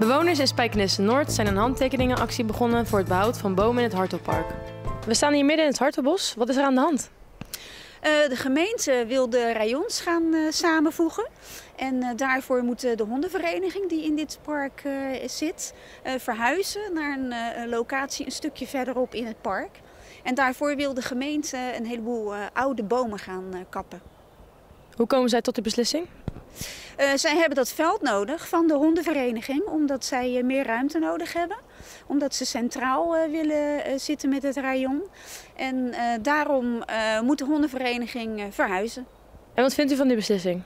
Bewoners in Spijkenisse Noord zijn een handtekeningenactie begonnen voor het behoud van bomen in het Hartelpark. We staan hier midden in het Hartelbos. Wat is er aan de hand? Uh, de gemeente wil de rayons gaan uh, samenvoegen. En uh, daarvoor moet de hondenvereniging die in dit park zit verhuizen naar een locatie een stukje verderop in het park. En daarvoor wil de gemeente een heleboel oude bomen gaan kappen. Hoe komen zij tot die beslissing? Uh, zij hebben dat veld nodig van de hondenvereniging, omdat zij uh, meer ruimte nodig hebben. Omdat ze centraal uh, willen zitten met het rayon. En daarom moet de hondenvereniging verhuizen. En wat vindt u van die beslissing?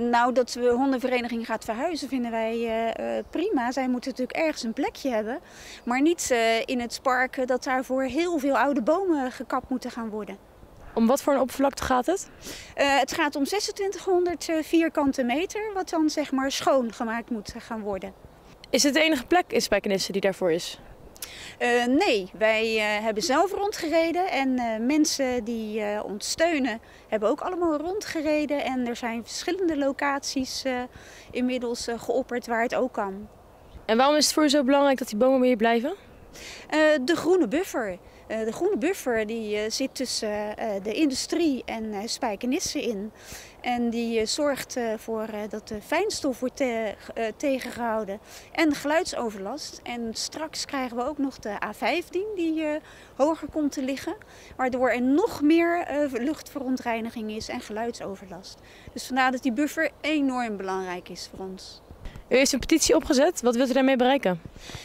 nou, dat de hondenvereniging gaat verhuizen vinden wij prima. Zij moeten natuurlijk ergens een plekje hebben. Maar niet in het park dat daarvoor heel veel oude bomen gekapt moeten gaan worden. Om wat voor een oppervlakte gaat het? Uh, het gaat om 2600 vierkante meter, wat dan zeg maar schoongemaakt moet gaan worden. Is het de enige plek in Spijkenisse die daarvoor is? Uh, nee, wij uh, hebben zelf rondgereden en mensen die ons steunen hebben ook allemaal rondgereden. En er zijn verschillende locaties inmiddels geopperd waar het ook kan. En waarom is het voor u zo belangrijk dat die bomen hier blijven? de groene buffer. Eh, de groene buffer die eh, zit tussen eh, de industrie en Spijkenisse in. En die zorgt voor dat de fijnstof wordt te, tegengehouden en geluidsoverlast. En straks krijgen we ook nog de A15 die hoger komt te liggen. Waardoor er nog meer luchtverontreiniging is en geluidsoverlast. Dus vandaar dat die buffer enorm belangrijk is voor ons. U heeft een petitie opgezet. Wat wilt u daarmee bereiken?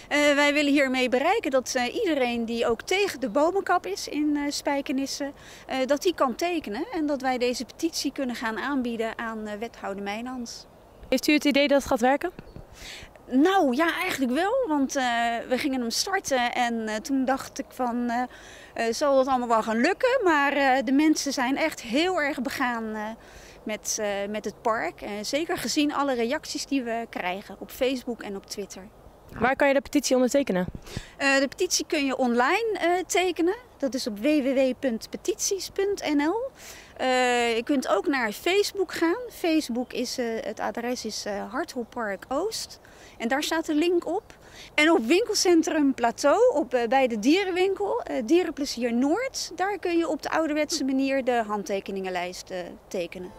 Uh, wij willen hiermee bereiken dat uh, iedereen die ook tegen de bomenkap is in uh, Spijkenisse, dat die kan tekenen. En dat wij deze petitie kunnen gaan aanbieden aan wethouder Mijnans. Heeft u het idee dat het gaat werken? Nou ja, eigenlijk wel. Want we gingen hem starten en toen dacht ik van, zal dat allemaal wel gaan lukken? Maar de mensen zijn echt heel erg begaan met, uh, met het park. Uh, zeker gezien alle reacties die we krijgen op Facebook en op Twitter. Waar kan je de petitie ondertekenen? Uh, de petitie kun je online tekenen. Dat is op www.petities.nl. je kunt ook naar Facebook gaan. Facebook is, het adres is Hartholpark Oost. En daar staat de link op. En op winkelcentrum Plateau, op, bij de dierenwinkel, Dierenplezier Noord, daar kun je op de ouderwetse manier de handtekeningenlijst tekenen.